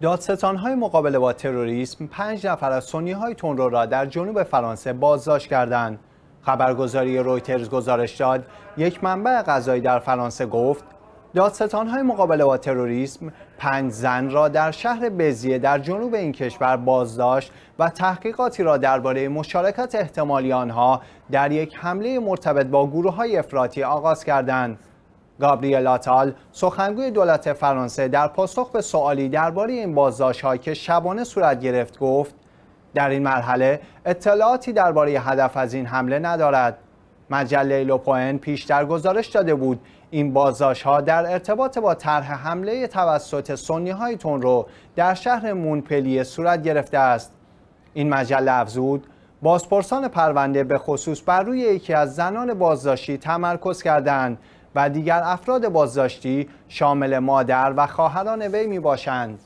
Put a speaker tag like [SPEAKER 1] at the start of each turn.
[SPEAKER 1] دادستانهای مقابله با تروریسم پنج نفر از سنی های تونرو را در جنوب فرانسه بازداشت کردند. خبرگزاری رویترز گزارش داد یک منبع غذایی در فرانسه گفت دادستانهای مقابله با تروریسم پنج زن را در شهر بزیه در جنوب این کشور بازداشت و تحقیقاتی را درباره مشارکت احتمالی آنها در یک حمله مرتبط با گروه های افراطی آغاز کردند. گابریل آتال سخنگوی دولت فرانسه در پاسخ به سوالی درباره این بازداشت‌ها که شبانه صورت گرفت گفت در این مرحله اطلاعاتی درباره هدف از این حمله ندارد. مجله لوپوئن پیشتر گزارش داده بود این بازداشت ها در ارتباط با طرح حمله توسط سنی های رو در شهر مونپلیه صورت گرفته است. این مجله افزود بازپرسان پرونده به خصوص بر روی یکی از زنان بازداشتی تمرکز کردند. و دیگر افراد بازداشتی شامل مادر و خواهران وی می باشند.